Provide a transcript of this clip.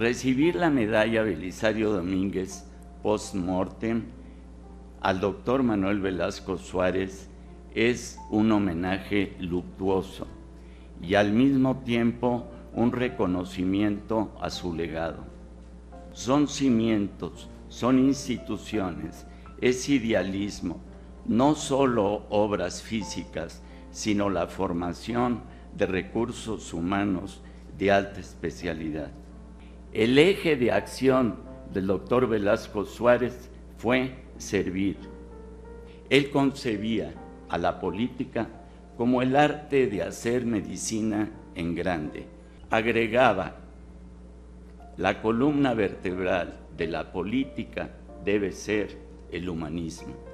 Recibir la medalla Belisario Domínguez post-mortem al doctor Manuel Velasco Suárez es un homenaje luctuoso y al mismo tiempo un reconocimiento a su legado. Son cimientos, son instituciones, es idealismo, no solo obras físicas, sino la formación de recursos humanos de alta especialidad. El eje de acción del doctor Velasco Suárez fue servir. Él concebía a la política como el arte de hacer medicina en grande. Agregaba, la columna vertebral de la política debe ser el humanismo.